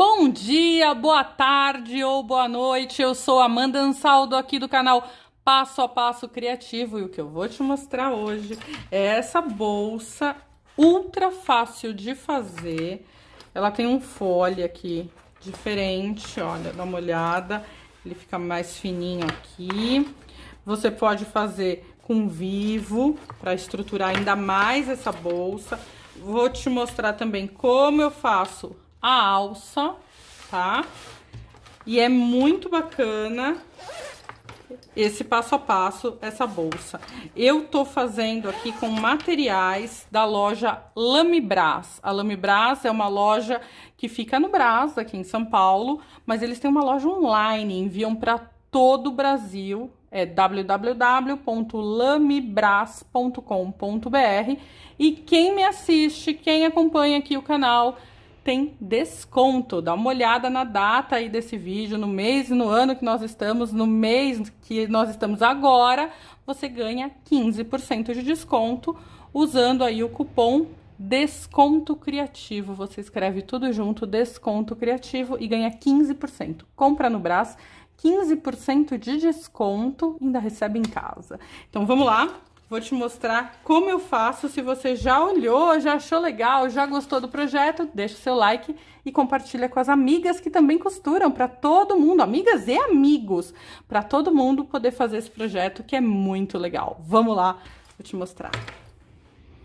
Bom dia, boa tarde ou boa noite. Eu sou Amanda Ansaldo aqui do canal Passo a Passo Criativo e o que eu vou te mostrar hoje é essa bolsa ultra fácil de fazer. Ela tem um fole aqui diferente, olha, dá uma olhada. Ele fica mais fininho aqui. Você pode fazer com vivo para estruturar ainda mais essa bolsa. Vou te mostrar também como eu faço a alça, tá? E é muito bacana esse passo a passo, essa bolsa. Eu tô fazendo aqui com materiais da loja Lamibras. A Lamibras é uma loja que fica no Brás, aqui em São Paulo, mas eles têm uma loja online, enviam para todo o Brasil. É www.lamibras.com.br e quem me assiste, quem acompanha aqui o canal, tem desconto. Dá uma olhada na data aí desse vídeo, no mês e no ano que nós estamos, no mês que nós estamos agora, você ganha 15% de desconto usando aí o cupom Desconto Criativo. Você escreve tudo junto, Desconto Criativo, e ganha 15%. Compra no Brás, 15% de desconto, ainda recebe em casa. Então vamos lá, Vou te mostrar como eu faço. Se você já olhou, já achou legal, já gostou do projeto, deixa o seu like e compartilha com as amigas que também costuram, para todo mundo, amigas e amigos, para todo mundo poder fazer esse projeto que é muito legal. Vamos lá, vou te mostrar.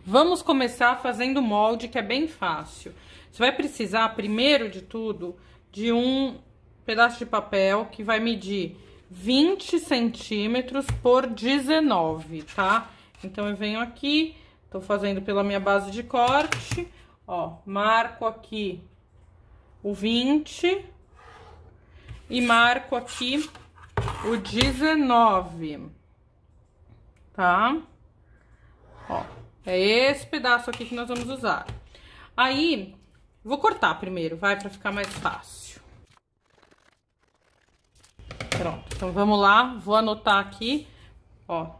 Vamos começar fazendo o molde, que é bem fácil. Você vai precisar, primeiro de tudo, de um pedaço de papel que vai medir 20 centímetros por 19, tá? Então, eu venho aqui, tô fazendo pela minha base de corte, ó, marco aqui o 20 e marco aqui o 19, tá? Ó, é esse pedaço aqui que nós vamos usar. Aí, vou cortar primeiro, vai, pra ficar mais fácil. Pronto, então vamos lá, vou anotar aqui, ó,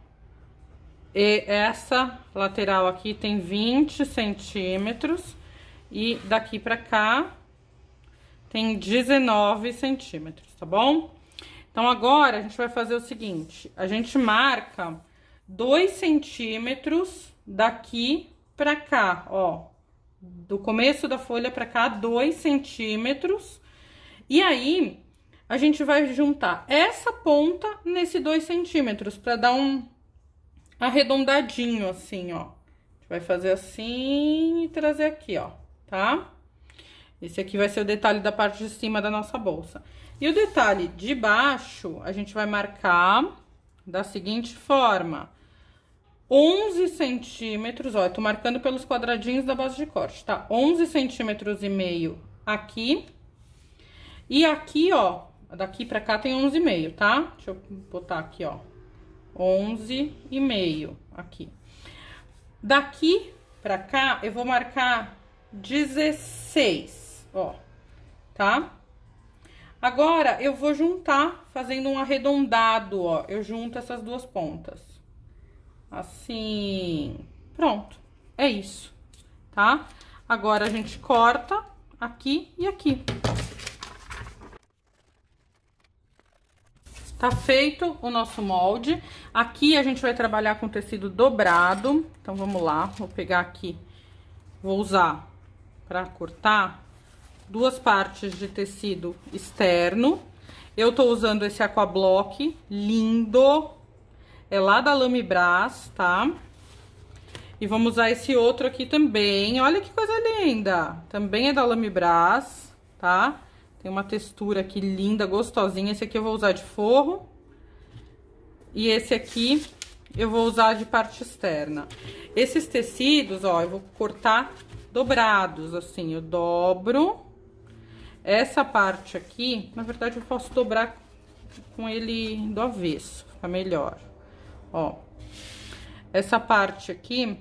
e essa lateral aqui tem 20 centímetros e daqui pra cá tem 19 centímetros, tá bom? Então, agora a gente vai fazer o seguinte, a gente marca 2 centímetros daqui pra cá, ó. Do começo da folha pra cá, 2 centímetros. E aí, a gente vai juntar essa ponta nesse 2 centímetros, pra dar um, arredondadinho, assim, ó. Vai fazer assim e trazer aqui, ó, tá? Esse aqui vai ser o detalhe da parte de cima da nossa bolsa. E o detalhe de baixo, a gente vai marcar da seguinte forma. 11 centímetros, ó, eu tô marcando pelos quadradinhos da base de corte, tá? 11 centímetros e meio aqui. E aqui, ó, daqui pra cá tem 11,5, tá? Deixa eu botar aqui, ó, onze e meio aqui. Daqui pra cá, eu vou marcar 16, ó, tá? Agora, eu vou juntar, fazendo um arredondado, ó. Eu junto essas duas pontas. Assim, pronto. É isso, tá? Agora, a gente corta aqui e aqui. Tá feito o nosso molde. Aqui a gente vai trabalhar com tecido dobrado. Então, vamos lá. Vou pegar aqui, vou usar pra cortar duas partes de tecido externo. Eu tô usando esse Aquablock lindo. É lá da Lamibras, tá? E vamos usar esse outro aqui também. Olha que coisa linda! Também é da Lamibras, tá? Tem uma textura aqui linda, gostosinha. Esse aqui eu vou usar de forro. E esse aqui eu vou usar de parte externa. Esses tecidos, ó, eu vou cortar dobrados, assim. Eu dobro. Essa parte aqui, na verdade, eu posso dobrar com ele do avesso, fica melhor. Ó, essa parte aqui,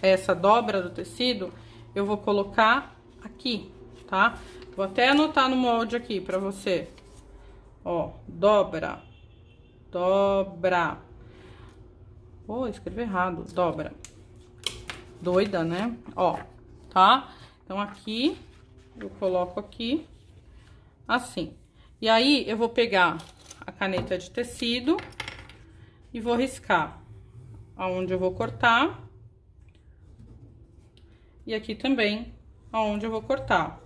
essa dobra do tecido, eu vou colocar aqui, tá? Vou até anotar no molde aqui pra você. Ó, dobra, dobra. Oh, escrevi errado, dobra. Doida, né? Ó, tá? Então, aqui, eu coloco aqui, assim. E aí, eu vou pegar a caneta de tecido e vou riscar aonde eu vou cortar. E aqui também aonde eu vou cortar,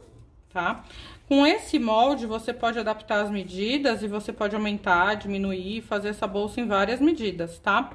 tá? Com esse molde, você pode adaptar as medidas e você pode aumentar, diminuir, fazer essa bolsa em várias medidas, tá?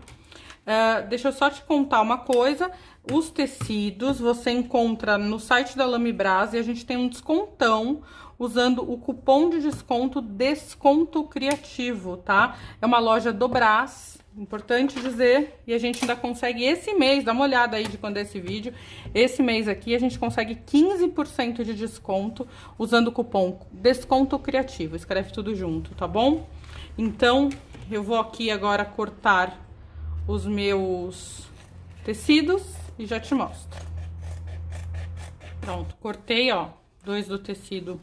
Uh, deixa eu só te contar uma coisa, os tecidos você encontra no site da Lamibras e a gente tem um descontão usando o cupom de desconto Desconto Criativo, tá? É uma loja do Brás, importante dizer, e a gente ainda consegue esse mês, dá uma olhada aí de quando é esse vídeo, esse mês aqui a gente consegue 15% de desconto usando o cupom Desconto Criativo, escreve tudo junto, tá bom? Então, eu vou aqui agora cortar os meus tecidos e já te mostro. Pronto, cortei, ó, dois do tecido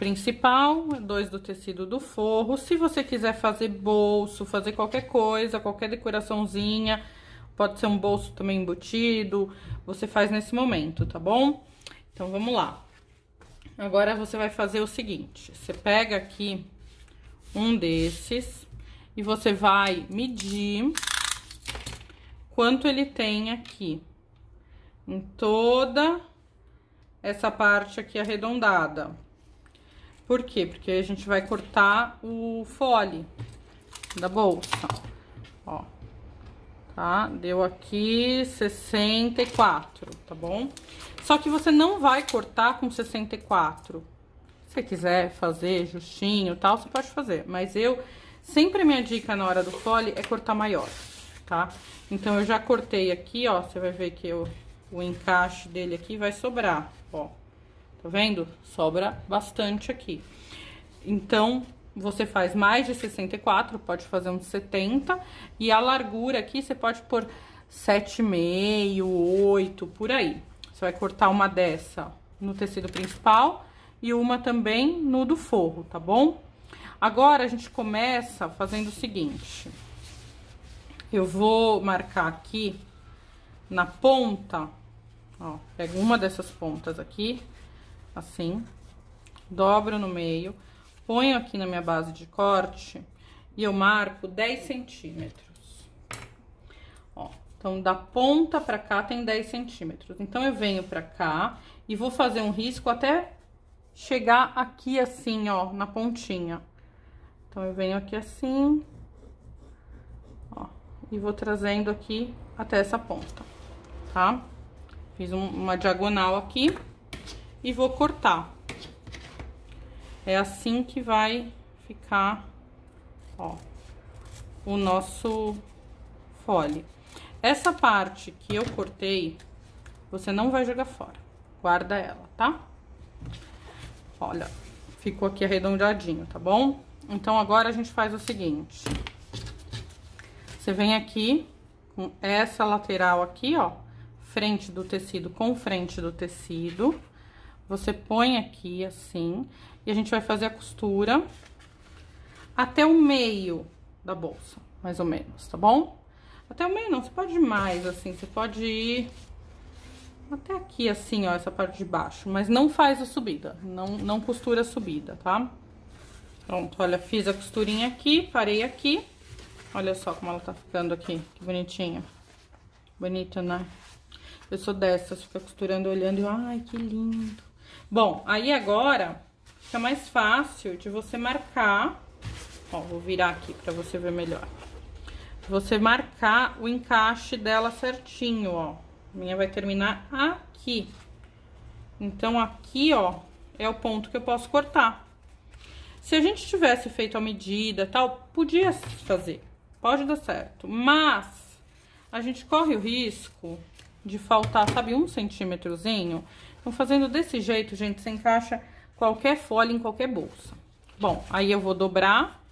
principal, dois do tecido do forro. Se você quiser fazer bolso, fazer qualquer coisa, qualquer decoraçãozinha, pode ser um bolso também embutido, você faz nesse momento, tá bom? Então, vamos lá. Agora, você vai fazer o seguinte, você pega aqui um desses e você vai medir quanto ele tem aqui. Em toda essa parte aqui arredondada. Por quê? Porque a gente vai cortar o fole da bolsa, ó. Tá? Deu aqui 64, tá bom? Só que você não vai cortar com 64. Se você quiser fazer justinho tal, você pode fazer. Mas eu, sempre minha dica na hora do fole é cortar maior, tá? Então, eu já cortei aqui, ó, você vai ver que eu, o encaixe dele aqui vai sobrar, ó. Tá vendo? Sobra bastante aqui. Então, você faz mais de 64, pode fazer uns 70. E a largura aqui, você pode pôr 7,5, 8, por aí. Você vai cortar uma dessa no tecido principal e uma também no do forro, tá bom? Agora, a gente começa fazendo o seguinte. Eu vou marcar aqui na ponta, ó, pego uma dessas pontas aqui assim, dobro no meio, ponho aqui na minha base de corte e eu marco 10 centímetros. Ó, então, da ponta pra cá tem 10 centímetros. Então, eu venho pra cá e vou fazer um risco até chegar aqui assim, ó, na pontinha. Então, eu venho aqui assim, ó, e vou trazendo aqui até essa ponta, tá? Fiz um, uma diagonal aqui e vou cortar. É assim que vai ficar, ó, o nosso fole. Essa parte que eu cortei, você não vai jogar fora. Guarda ela, tá? Olha, ficou aqui arredondadinho, tá bom? Então, agora a gente faz o seguinte. Você vem aqui com essa lateral aqui, ó, frente do tecido com frente do tecido. Você põe aqui assim, e a gente vai fazer a costura até o meio da bolsa, mais ou menos, tá bom? Até o meio não, você pode ir mais, assim, você pode ir até aqui, assim, ó, essa parte de baixo, mas não faz a subida, não, não costura a subida, tá? Pronto, olha, fiz a costurinha aqui, parei aqui, olha só como ela tá ficando aqui, que bonitinha. Bonita, né? Eu sou dessas, fica costurando, olhando e, ai, que lindo. Bom, aí agora fica mais fácil de você marcar. Ó, vou virar aqui pra você ver melhor. Você marcar o encaixe dela certinho, ó. A minha vai terminar aqui. Então, aqui, ó, é o ponto que eu posso cortar. Se a gente tivesse feito a medida tal, podia fazer. Pode dar certo. Mas, a gente corre o risco de faltar, sabe, um centímetrozinho então, fazendo desse jeito, gente, você encaixa qualquer folha em qualquer bolsa. Bom, aí eu vou dobrar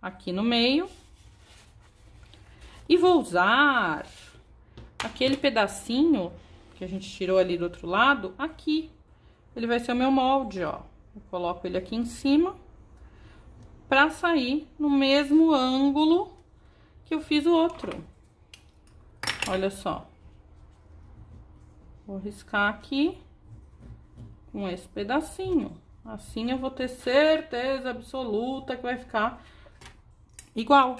aqui no meio. E vou usar aquele pedacinho que a gente tirou ali do outro lado, aqui. Ele vai ser o meu molde, ó. Eu coloco ele aqui em cima pra sair no mesmo ângulo que eu fiz o outro. Olha só. Vou riscar aqui com esse pedacinho. Assim eu vou ter certeza absoluta que vai ficar igual.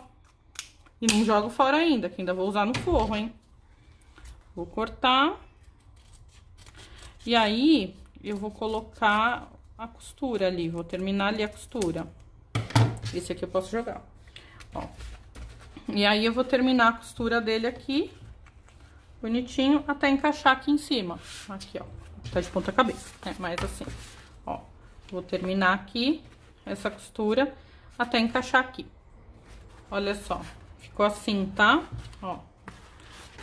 E não jogo fora ainda, que ainda vou usar no forro, hein? Vou cortar. E aí, eu vou colocar a costura ali, vou terminar ali a costura. Esse aqui eu posso jogar, ó. E aí, eu vou terminar a costura dele aqui, bonitinho, até encaixar aqui em cima. Aqui, ó, tá de ponta cabeça, né? Mas assim, ó, vou terminar aqui essa costura até encaixar aqui. Olha só, ficou assim, tá? Ó,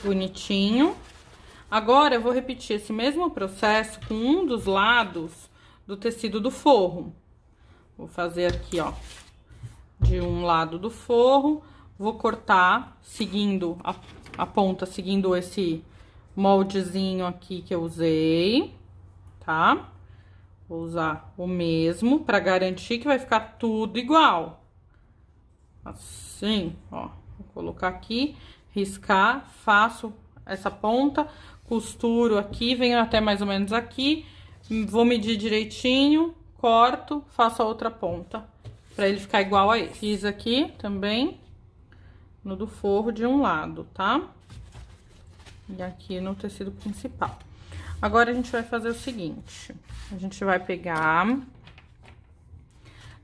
bonitinho. Agora, eu vou repetir esse mesmo processo com um dos lados do tecido do forro. Vou fazer aqui, ó, de um lado do forro, vou cortar seguindo a, a ponta, seguindo esse moldezinho aqui que eu usei, tá? Vou usar o mesmo para garantir que vai ficar tudo igual. Assim, ó. Vou colocar aqui, riscar, faço essa ponta, costuro aqui, venho até mais ou menos aqui, vou medir direitinho, corto, faço a outra ponta, para ele ficar igual a esse. Fiz aqui também no do forro de um lado, tá? E aqui no tecido principal. Agora, a gente vai fazer o seguinte, a gente vai pegar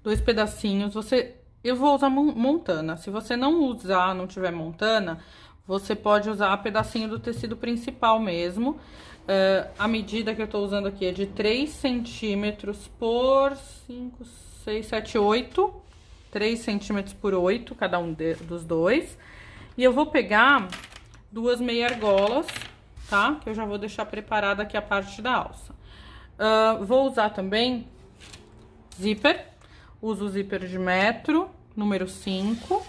dois pedacinhos, você... Eu vou usar montana, se você não usar, não tiver montana, você pode usar pedacinho do tecido principal mesmo. Uh, a medida que eu tô usando aqui é de 3 centímetros por 5, 6, 7, 8. 3 centímetros por 8, cada um de, dos dois. E eu vou pegar duas meia argolas tá? Que eu já vou deixar preparada aqui a parte da alça. Uh, vou usar também zíper. Uso o zíper de metro, número 5.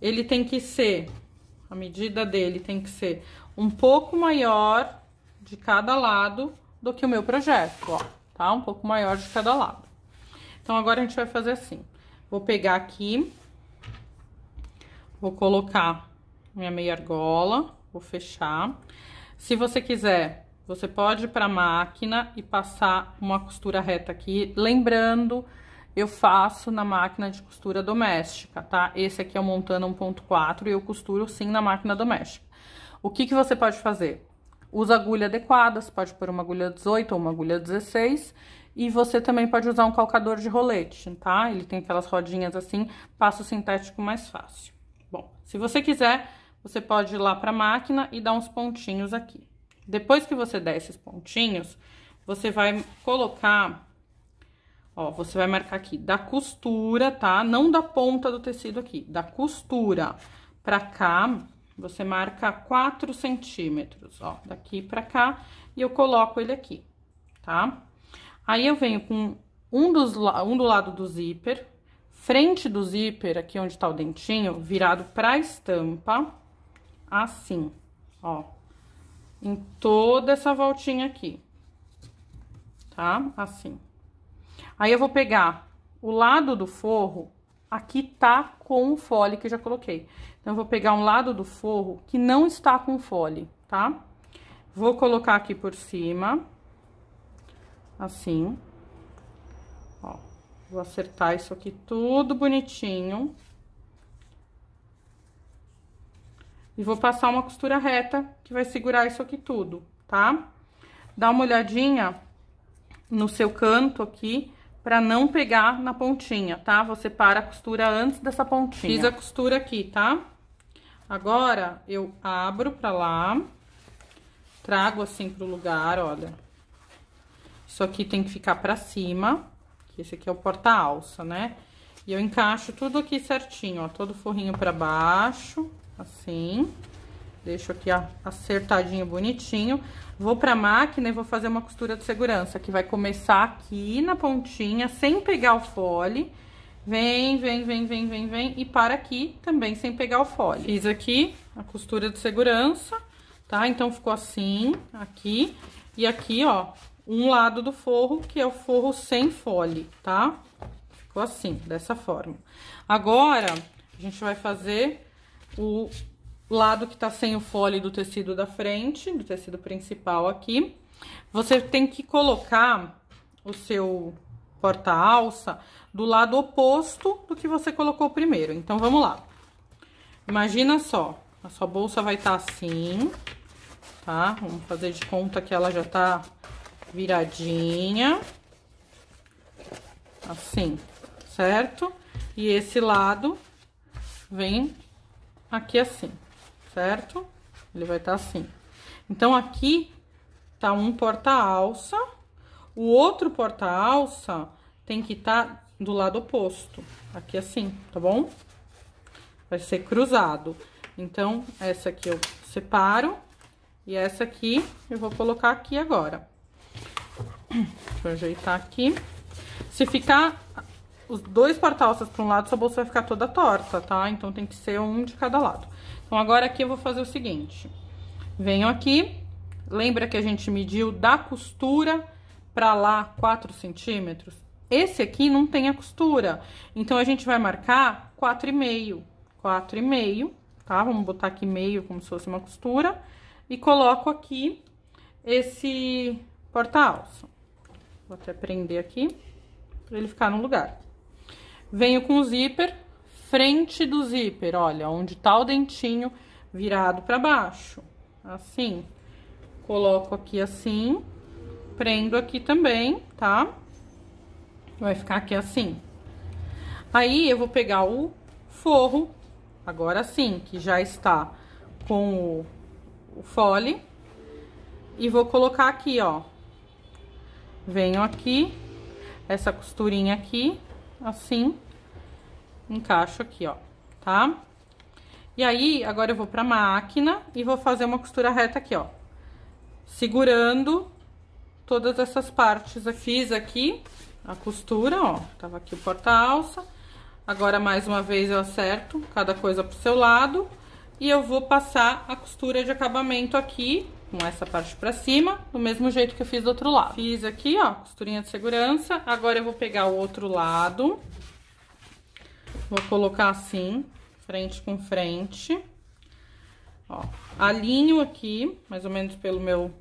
Ele tem que ser, a medida dele tem que ser um pouco maior de cada lado do que o meu projeto, ó, tá? Um pouco maior de cada lado. Então, agora a gente vai fazer assim. Vou pegar aqui, vou colocar minha meia argola, Vou fechar. Se você quiser, você pode ir para a máquina e passar uma costura reta aqui. Lembrando, eu faço na máquina de costura doméstica, tá? Esse aqui é o Montana 1.4 e eu costuro sim na máquina doméstica. O que, que você pode fazer? Usa agulha adequada, você pode pôr uma agulha 18 ou uma agulha 16. E você também pode usar um calcador de rolete, tá? Ele tem aquelas rodinhas assim, passa o sintético mais fácil. Bom, se você quiser, você pode ir lá para a máquina e dar uns pontinhos aqui. Depois que você der esses pontinhos, você vai colocar, ó, você vai marcar aqui da costura, tá? Não da ponta do tecido aqui, da costura pra cá, você marca 4 centímetros, ó, daqui pra cá, e eu coloco ele aqui, tá? Aí, eu venho com um, dos, um do lado do zíper, frente do zíper, aqui onde tá o dentinho, virado pra estampa, assim, ó, em toda essa voltinha aqui, tá? Assim. Aí, eu vou pegar o lado do forro, aqui tá com o fole que eu já coloquei. Então, eu vou pegar um lado do forro que não está com fole, tá? Vou colocar aqui por cima, assim, ó. Vou acertar isso aqui tudo bonitinho. E vou passar uma costura reta que vai segurar isso aqui tudo, tá? Dá uma olhadinha no seu canto aqui pra não pegar na pontinha, tá? Você para a costura antes dessa pontinha. Fiz a costura aqui, tá? Agora, eu abro pra lá, trago assim pro lugar, olha. Isso aqui tem que ficar pra cima, que esse aqui é o porta-alça, né? E eu encaixo tudo aqui certinho, ó, todo forrinho pra baixo assim. Deixo aqui acertadinho, bonitinho. Vou pra máquina e vou fazer uma costura de segurança, que vai começar aqui na pontinha, sem pegar o fole. Vem, vem, vem, vem, vem, vem, e para aqui também sem pegar o fole. Fiz aqui a costura de segurança, tá? Então, ficou assim, aqui, e aqui, ó, um lado do forro, que é o forro sem fole, tá? Ficou assim, dessa forma. Agora, a gente vai fazer o lado que tá sem o fole do tecido da frente, do tecido principal aqui. Você tem que colocar o seu porta-alça do lado oposto do que você colocou primeiro. Então, vamos lá. Imagina só, a sua bolsa vai estar tá assim, tá? Vamos fazer de conta que ela já tá viradinha. Assim, certo? E esse lado vem aqui assim, certo? Ele vai estar tá assim. Então, aqui tá um porta-alça, o outro porta-alça tem que estar tá do lado oposto, aqui assim, tá bom? Vai ser cruzado. Então, essa aqui eu separo e essa aqui eu vou colocar aqui agora. Deixa eu ajeitar aqui. Se ficar os dois porta-alças para um lado, sua bolsa vai ficar toda torta, tá? Então, tem que ser um de cada lado. Então, agora aqui eu vou fazer o seguinte. Venho aqui, lembra que a gente mediu da costura para lá 4 centímetros? Esse aqui não tem a costura, então a gente vai marcar 4,5, 4,5, tá? Vamos botar aqui meio como se fosse uma costura e coloco aqui esse porta-alça. Vou até prender aqui para ele ficar no lugar. Venho com o zíper, frente do zíper, olha, onde tá o dentinho virado para baixo, assim. Coloco aqui assim, prendo aqui também, tá? Vai ficar aqui assim. Aí, eu vou pegar o forro, agora sim, que já está com o, o fole, e vou colocar aqui, ó. Venho aqui, essa costurinha aqui, assim, encaixo aqui, ó, tá? E aí, agora eu vou pra máquina e vou fazer uma costura reta aqui, ó. Segurando todas essas partes. Eu fiz aqui a costura, ó, tava aqui o porta-alça. Agora, mais uma vez, eu acerto cada coisa pro seu lado. E eu vou passar a costura de acabamento aqui, com essa parte pra cima, do mesmo jeito que eu fiz do outro lado. Fiz aqui, ó, costurinha de segurança. Agora, eu vou pegar o outro lado. Vou colocar assim, frente com frente. Ó, alinho aqui, mais ou menos pelo meu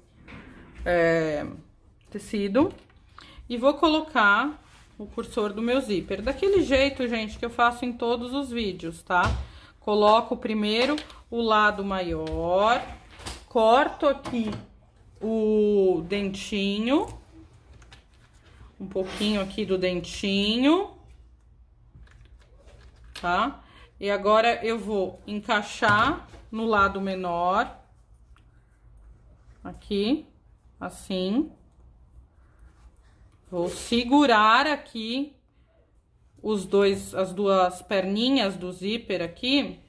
é, tecido. E vou colocar o cursor do meu zíper. Daquele jeito, gente, que eu faço em todos os vídeos, tá? Coloco primeiro o lado maior, corto aqui o dentinho, um pouquinho aqui do dentinho, tá? E agora eu vou encaixar no lado menor, aqui, assim. Vou segurar aqui os dois, as duas perninhas do zíper aqui.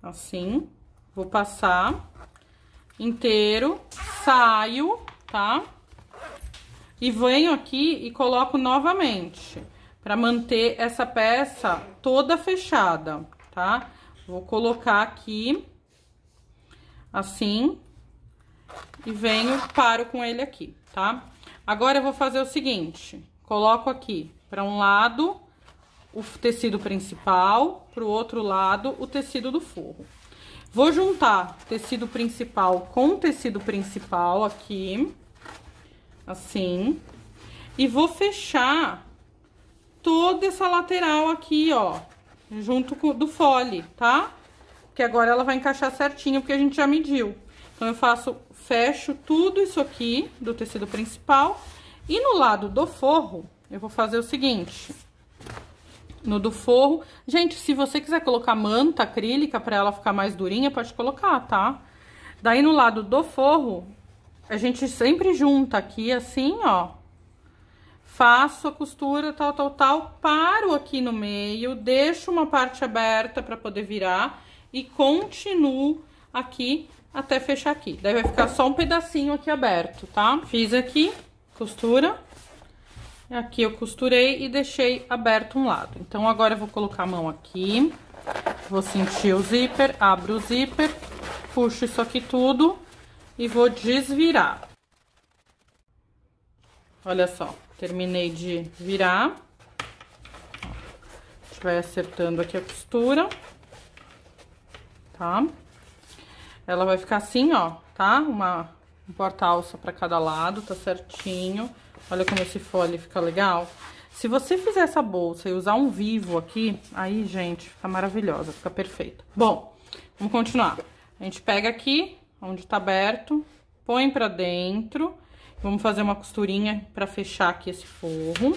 Assim. Vou passar inteiro, saio, tá? E venho aqui e coloco novamente, para manter essa peça toda fechada, tá? Vou colocar aqui, assim, e venho, paro com ele aqui, tá? Agora, eu vou fazer o seguinte, coloco aqui para um lado o tecido principal, para o outro lado o tecido do forro. Vou juntar tecido principal com tecido principal aqui, assim, e vou fechar toda essa lateral aqui, ó, junto com do fole, tá? Que agora ela vai encaixar certinho, porque a gente já mediu. Então, eu faço, fecho tudo isso aqui do tecido principal. E no lado do forro, eu vou fazer o seguinte. No do forro... Gente, se você quiser colocar manta acrílica pra ela ficar mais durinha, pode colocar, tá? Daí, no lado do forro, a gente sempre junta aqui, assim, ó. Faço a costura, tal, tal, tal. Paro aqui no meio, deixo uma parte aberta pra poder virar. E continuo aqui até fechar aqui. Daí vai ficar só um pedacinho aqui aberto, tá? Fiz aqui, costura. Aqui eu costurei e deixei aberto um lado. Então, agora eu vou colocar a mão aqui. Vou sentir o zíper, abro o zíper, puxo isso aqui tudo e vou desvirar. Olha só, terminei de virar. A gente vai acertando aqui a costura. Tá? Ela vai ficar assim, ó, tá? Uma um porta-alça para cada lado, tá certinho. Olha como esse fole fica legal. Se você fizer essa bolsa e usar um vivo aqui, aí, gente, fica maravilhosa, fica perfeita. Bom, vamos continuar. A gente pega aqui, onde tá aberto, põe pra dentro. Vamos fazer uma costurinha pra fechar aqui esse forro.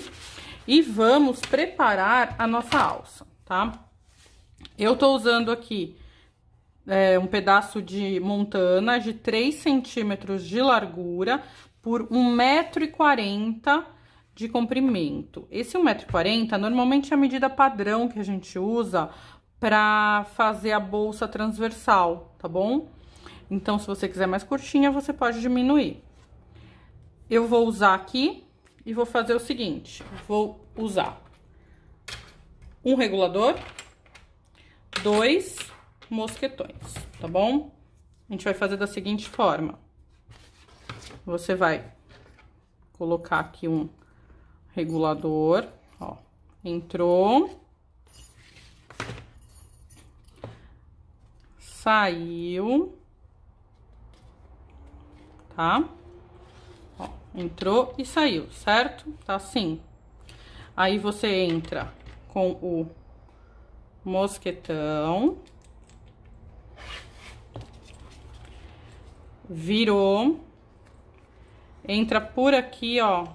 E vamos preparar a nossa alça, tá? Eu tô usando aqui é, um pedaço de montana de 3 centímetros de largura por 1,40m de comprimento. Esse 1,40m normalmente é a medida padrão que a gente usa para fazer a bolsa transversal, tá bom? Então, se você quiser mais curtinha, você pode diminuir. Eu vou usar aqui e vou fazer o seguinte, vou usar um regulador, dois mosquetões, tá bom? A gente vai fazer da seguinte forma. Você vai colocar aqui um regulador, ó, entrou, saiu, tá? Ó, entrou e saiu, certo? Tá assim. Aí você entra com o mosquetão, virou, entra por aqui, ó,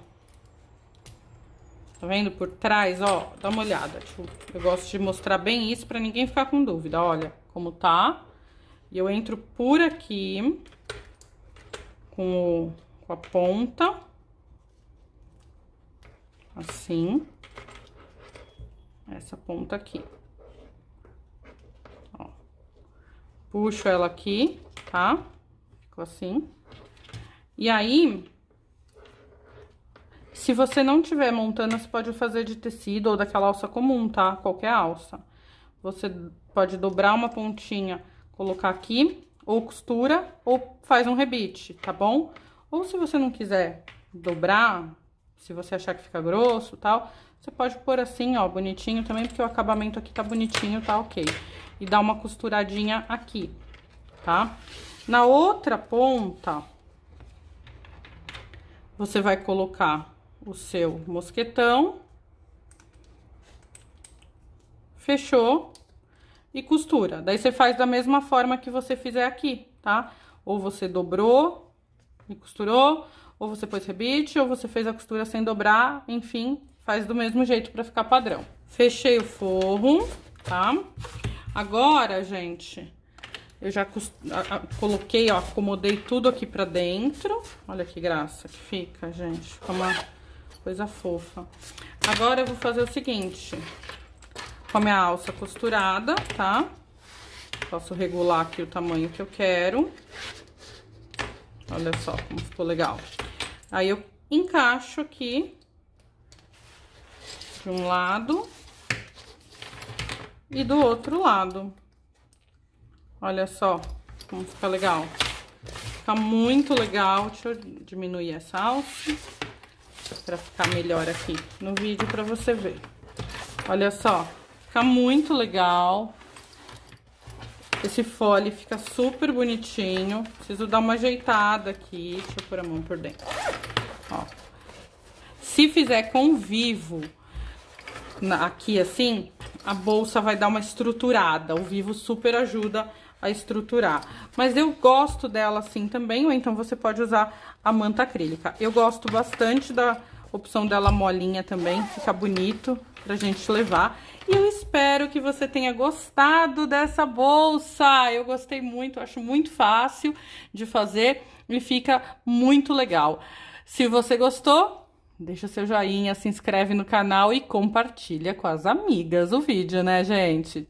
Tá vendo? Por trás, ó, dá uma olhada. Tipo, eu gosto de mostrar bem isso pra ninguém ficar com dúvida. Olha como tá. E eu entro por aqui com, o, com a ponta. Assim. Essa ponta aqui. Ó. Puxo ela aqui, tá? Ficou assim. E aí, se você não tiver montana, você pode fazer de tecido ou daquela alça comum, tá? Qualquer alça. Você pode dobrar uma pontinha, colocar aqui, ou costura, ou faz um rebite, tá bom? Ou se você não quiser dobrar, se você achar que fica grosso tal, você pode pôr assim, ó, bonitinho também, porque o acabamento aqui tá bonitinho, tá ok. E dá uma costuradinha aqui, tá? Na outra ponta, você vai colocar o seu mosquetão. Fechou e costura. Daí você faz da mesma forma que você fizer aqui, tá? Ou você dobrou e costurou, ou você pôs rebite, ou você fez a costura sem dobrar, enfim, faz do mesmo jeito pra ficar padrão. Fechei o forro, tá? Agora, gente, eu já coloquei, ó, acomodei tudo aqui pra dentro. Olha que graça que fica, gente. Fica uma coisa fofa. Agora eu vou fazer o seguinte, com a minha alça costurada, tá? Posso regular aqui o tamanho que eu quero. Olha só como ficou legal. Aí eu encaixo aqui de um lado e do outro lado. Olha só como fica legal. Fica muito legal. Deixa eu diminuir essa alça para ficar melhor aqui no vídeo para você ver. Olha só, fica muito legal. Esse fole fica super bonitinho. Preciso dar uma ajeitada aqui. Deixa eu pôr a mão por dentro. Ó. Se fizer com vivo aqui assim, a bolsa vai dar uma estruturada. O vivo super ajuda a estruturar. Mas eu gosto dela assim também, ou então você pode usar a manta acrílica. Eu gosto bastante da opção dela molinha também, fica bonito pra gente levar. E eu espero que você tenha gostado dessa bolsa. Eu gostei muito, acho muito fácil de fazer e fica muito legal. Se você gostou, deixa seu joinha, se inscreve no canal e compartilha com as amigas o vídeo, né, gente?